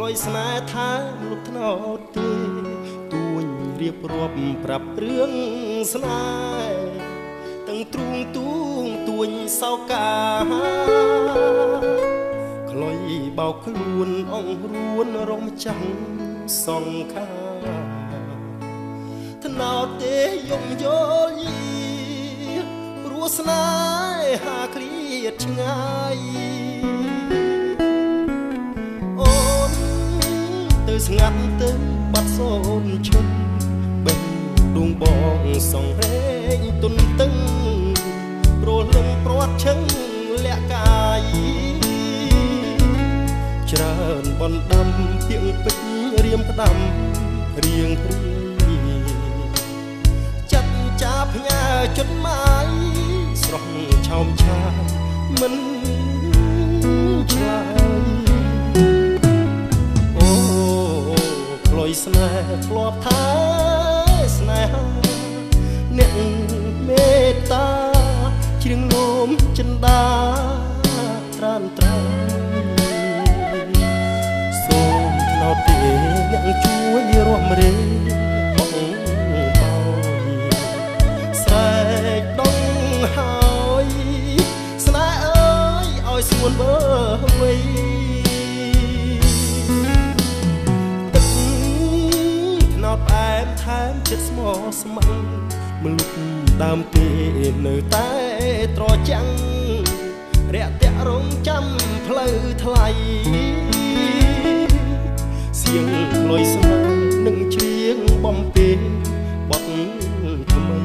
ខ្លុយស្នេហ៍ថាលោកថ្នោតទេទួញរៀបរាប់ប្រាប់រឿងស្នេហ៍ទាំងទ្រូងទួងទួញសោកាខ្លុយបោកខ្លួនអងរួនរំចាំងសងខាថ្នោតទេយំយល់យីព្រោះស្នេហ៍ហាគ្រៀតឆ្ងាយ ស្ងាត់ទៅបាត់សូនឈប់បេះដួងបងសងរែងទុនតឹងព្រលឹងព្រាត់ឈឹងលាក់កាយច្រើនបណ្ដាំទៀងពេជ្ររៀមផ្ដាំរៀងព្រាយចាត់ចាផ្ញើចុតម៉ាយស្រស់ឆោមឆាយមិនឆ្លើ យស្នេហ៍ធ្លាប់ថាស្នេហាអ្នកមេត្តាជ្រៀងនោមចិន្តាត្រានត្រាយសូមថ្នោតទេអ្នកជួយរួមរេបងបោយស្រែកដងហើយស្នេហ៍អើយឲ្យស្ងួនមើវៃទឹ មថែមចិត្តស្មោះស្ម័គ្រមលុកដើមគេនៅតែត្រចាំងរាក់តាក់រងចាំផ្លូវថ្លៃសៀងលុយស្នេហ៍នឹងជ្រៀងបំពេបត់ថ្មី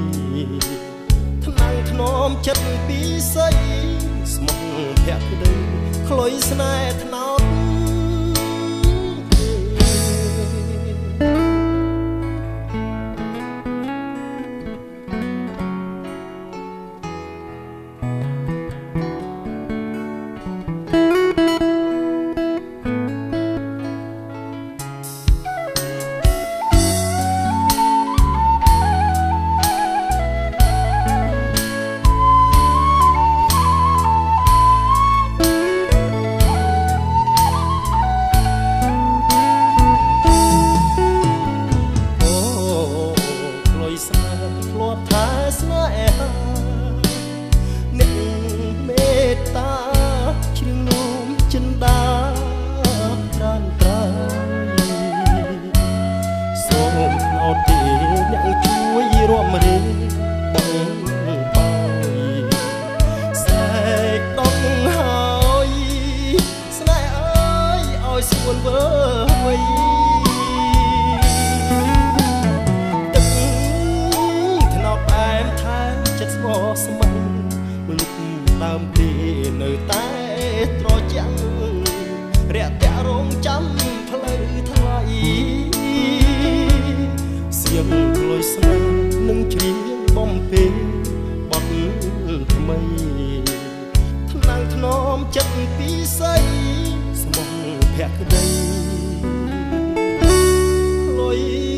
ថ្នាំងធ្នមចិត្តពីស័យស្មោះភក្តីខ្លុយស្នេហ៍ រួមរេបងបាយស្រែកដងហើយស្នេហ៍អើយឲ្យស្ងួនវើវៃទឹកថ្នោតផ្អែមថែមចិត្តស្មោះស្ម័គ្រមលុកដើមទេនៅតែត្រចាំង នោមចិត្តពីស័យស្មោះភក្តីលុយ